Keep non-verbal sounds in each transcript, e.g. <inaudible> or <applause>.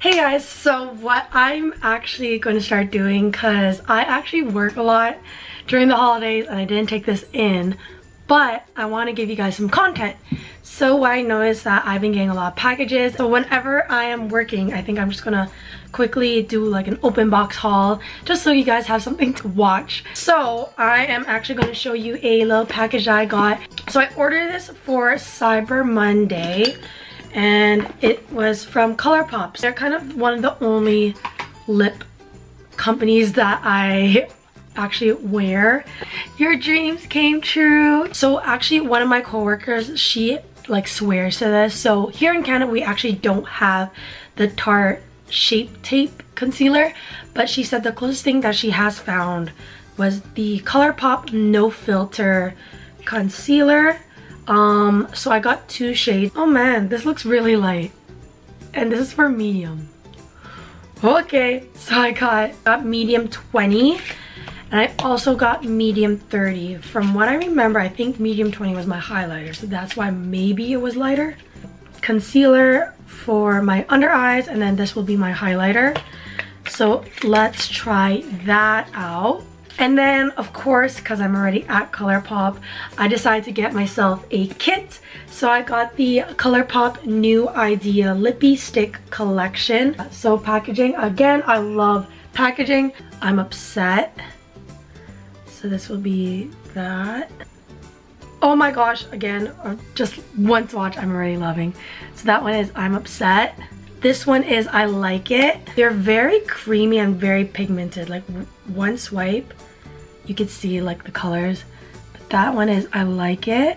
Hey guys, so what I'm actually going to start doing because I actually work a lot during the holidays and I didn't take this in but I want to give you guys some content. So I noticed that I've been getting a lot of packages. So whenever I am working, I think I'm just gonna quickly do like an open box haul just so you guys have something to watch. So I am actually gonna show you a little package I got. So I ordered this for Cyber Monday and it was from ColourPop. They're kind of one of the only lip companies that I actually wear. Your dreams came true. So actually one of my coworkers, she like swears to this. So here in Canada, we actually don't have the Tarte Shape Tape Concealer, but she said the closest thing that she has found was the ColourPop No Filter Concealer. Um, so I got two shades. Oh man, this looks really light. And this is for medium. Okay, so I got, got medium 20 and I also got medium 30. From what I remember, I think medium 20 was my highlighter. So that's why maybe it was lighter. Concealer for my under eyes. And then this will be my highlighter. So let's try that out. And then, of course, because I'm already at ColourPop, I decided to get myself a kit. So I got the ColourPop New Idea Lippy Stick Collection. So packaging, again, I love packaging. I'm upset so this will be that. Oh my gosh, again, uh, just one swatch I'm already loving. So that one is I'm Upset. This one is I Like It. They're very creamy and very pigmented. Like one swipe, you could see like the colors. But that one is I Like It.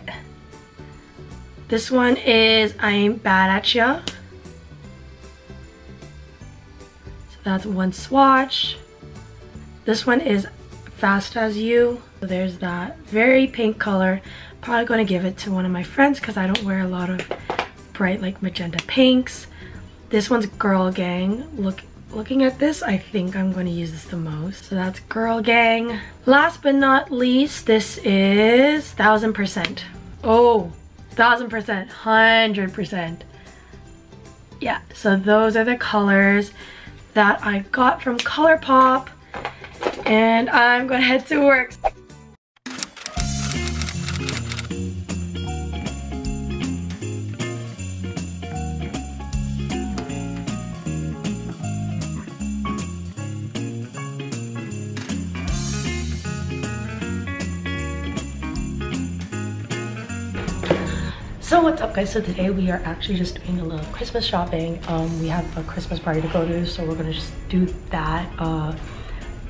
This one is I Ain't Bad At Ya. So that's one swatch. This one is Fast As You. So there's that very pink color. Probably gonna give it to one of my friends because I don't wear a lot of bright like magenta pinks. This one's Girl Gang. Look, looking at this, I think I'm gonna use this the most. So that's Girl Gang. Last but not least, this is Thousand Percent. Oh, thousand percent, hundred percent. Yeah, so those are the colors that I got from ColourPop and I'm gonna head to work. So what's up guys? So today we are actually just doing a little Christmas shopping. Um, we have a Christmas party to go to, so we're gonna just do that. Uh,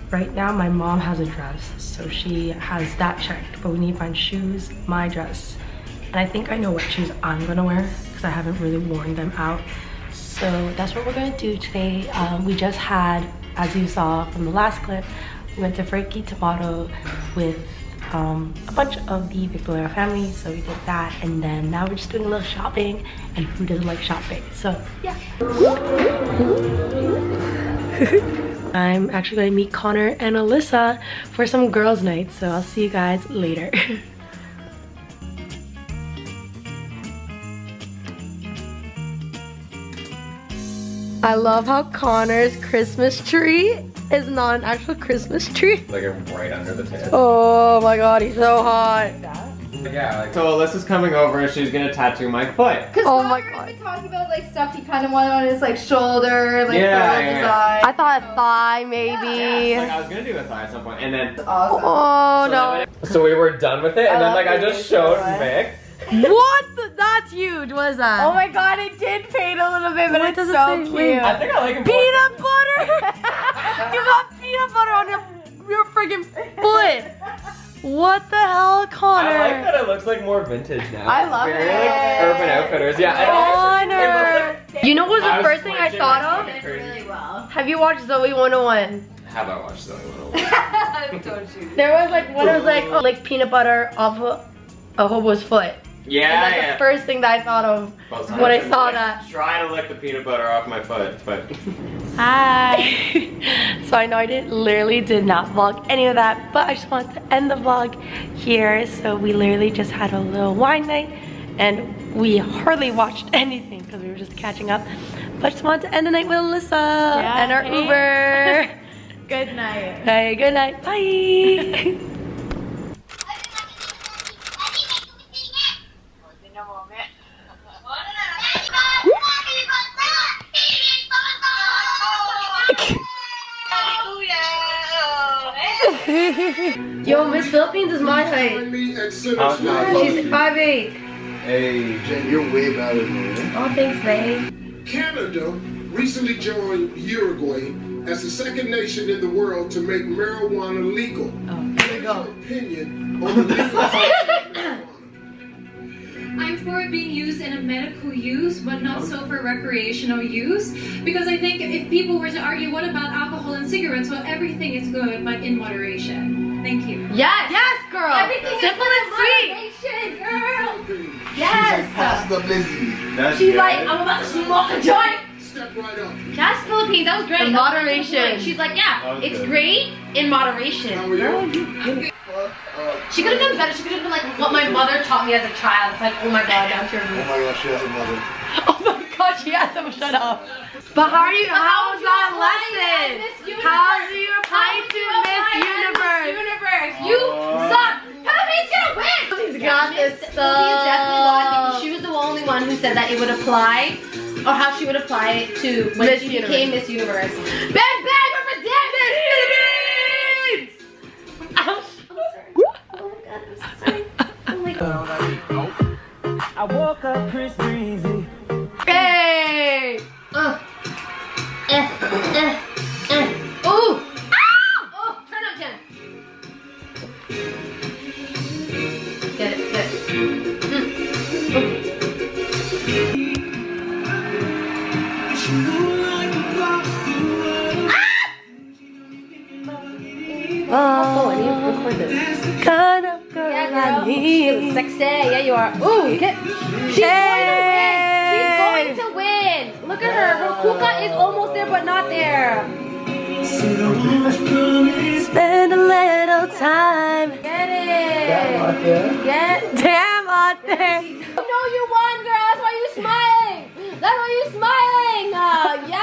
right now my mom has a dress so she has that checked but we need to find shoes my dress and i think i know what shoes i'm gonna wear because i haven't really worn them out so that's what we're gonna do today um, we just had as you saw from the last clip we went to Frankie Tomatto with um, a bunch of the Victolero family so we did that and then now we're just doing a little shopping and who doesn't like shopping so yeah <laughs> I'm actually going to meet Connor and Alyssa for some girls night so I'll see you guys later. <laughs> I love how Connor's Christmas tree is not an actual Christmas tree. Like right under the table. Oh my god, he's so hot. Yeah, like, so Alyssa's coming over and she's gonna tattoo my foot. Oh my god. Been talking about like stuff he kind of wanted on his like shoulder, like yeah, yeah, design. I thought a thigh maybe. Yeah, like I was gonna do a thigh at some point, and then. awesome. Oh so no. Then, so we were done with it, and I then like I just showed <laughs> What? Vic. what? That's huge. What is that? Oh my god, it did fade a little bit, but What it's does it so say? cute. Wait. I think I like it peanut butter. <laughs> you got peanut butter on your your freaking foot. What the hell, Connor? I like that it looks like more vintage now. I love Very, it. like Urban Outfitters, yeah. Connor. like- You know what was I the was first thing I thought of? really well. Have you watched Zoey 101? Have I watched Zoey 101? <laughs> Don't you? There was like one was like oh, like peanut butter off a, a hobo's foot. Yeah, and that's yeah. the first thing that I thought of Both when I saw Like, that. Trying to lick the peanut butter off my foot, but Hi. <laughs> so I know I did literally did not vlog any of that, but I just wanted to end the vlog here. So we literally just had a little wine night and we hardly watched <laughs> anything because we were just catching up. I just want to end the night with Alyssa and our hey. Uber. <laughs> Good night. Hey, good night. Bye. Yo, Miss Philippines is my height. How's my She's 5'8". Hey. Jen, you're way better than me. Oh, thanks, babe. Canada recently joined Uruguay as the second nation in the world to make marijuana legal. Oh, here we go. Opinion on the legalization <laughs> <laughs> being used in a medical use, but not so for recreational use. Because I think if people were to argue, what about alcohol and cigarettes? Well, everything is good, but in moderation. Thank you. Yes. Yes, girl. Everything Simple is and sweet. moderation, girl. Opinion. Yes. Pass the busy. That's She's good. like, I'm about to smoke a joint. Step right up. That's Philippines. That was great. The That was moderation. She's like, yeah, That was it's great in moderation. How are you? She could have done better. She could have been like what my mother taught me as a child. It's like, oh my god, down to your Oh my gosh, she has a mother. <laughs> Oh my god, she has them. Shut up. But how are you? How was that lesson? How do you apply to Miss Universe? Universe. You suck. Philippines gonna win. He's got this Philippines definitely won she was the only one who said that it would apply, or how she would apply it to when Miss she became Miss Universe. Bang Oh, I record this. Kind of girl Yeah, I girl. need. Sexy. Yeah, you are. Ooh, get. She's going to win. She's going to win. Look at her. Her kuka is almost there, but not there. Spend a little time. Get it. Get. Damn out there. You know you won, girl. That's why you smiling. That's why you smiling. Uh, yeah.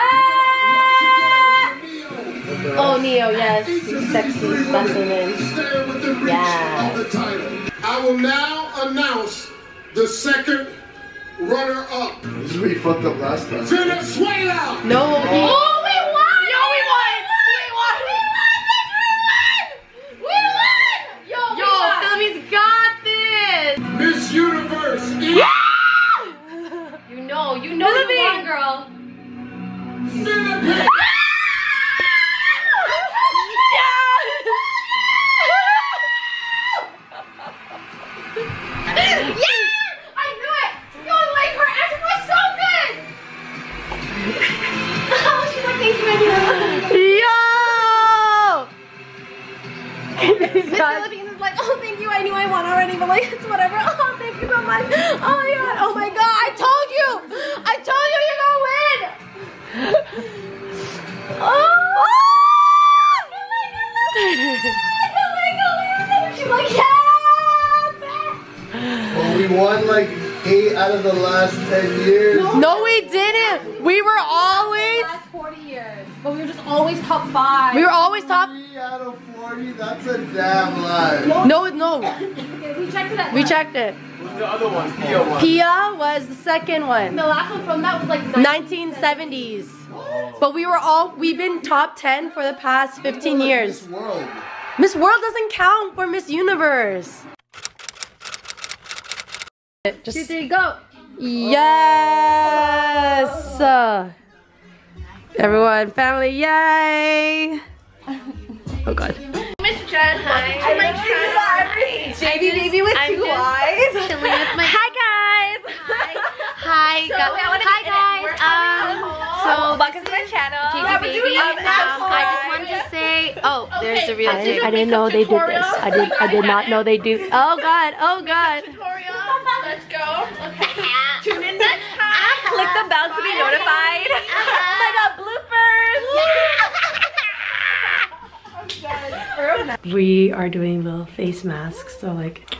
Oh, Neo, yes. He's sexy specimen. Yeah. within reach Yes. of the title. I will now announce the second runner-up. This is what you fucked up last time. Venezuela! No, he. Oh, Out of the last ten years. No, we didn't! We were always. Last 40 years, but we were just always top five. We were always top. Three out of forty. That's a damn lie. No, no. <laughs> Okay, we checked it. At We checked it. Who's the other one? Pia one. Pia was the second one. The last one from that was like 1970s. But we were all, we've been top 10 for the past 15 years. This world. Miss World doesn't count for Miss Universe. Two, Just, three, go. yes! Uh, Everyone, family, yay! Oh god. Mr. Jen, hi. I'm like Baby, baby with two eyes. chilling with my. Hi guys. Hi. Hi. So, gu- wait, hi be in it. guys. Um. So welcome to my channel. jvbabyy. Um, I just wanted to say. Oh, there's the real I, I didn't know they did this. I did. I did not know they do. Oh god. Oh god. Let's go. Okay. <laughs> <laughs> Tune in next time. <laughs> Click the bell to be notified. Oh my god, bloopers. We are doing little face masks, so like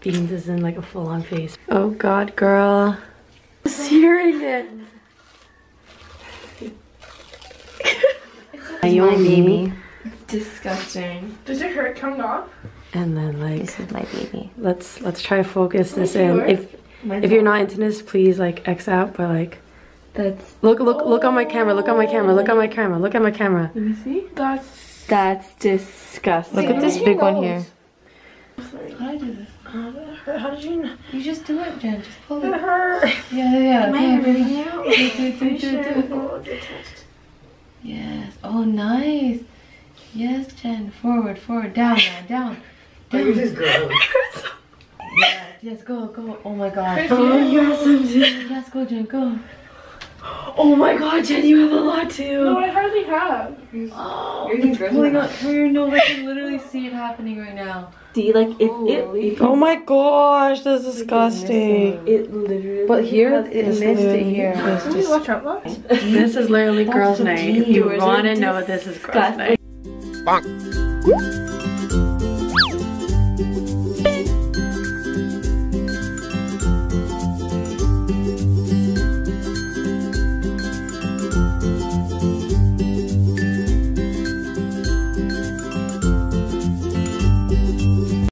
Beans is in like a full-on face. Oh god, girl. Just hearing it. baby. Disgusting. Does your hair come off? And then like This is my baby. let's let's try to focus this in. If if you're not into this, please like X out. But like That's look look look on my camera. Look on my camera. Look on my camera. Look at my camera. Let me see. That's. that's disgusting. Look at this big one here. I did this. How did you know? You just do it, Jen. Just pull It It hurt. Yeah, yeah. Am I hurting you? Do, do, do, do. Yes. Oh, nice. Yes, Jen. Forward, forward, down, down, down. Down. <laughs> Yes, yes, go, go. Oh my god. Oh yes, Yes, go, Jen, go. Oh my god, Jen, you have a lot too. No. I hardly have. Oh, It's pulling out. Come here, no, I can literally <laughs> see it happening right now. See, like if it, if Oh my gosh, that's disgusting. it literally. But here, it this missed it literally here. is Let me just- watch out. Watch. <laughs> This is literally girls' night. If you want to know, what this is girls' disgusting. night.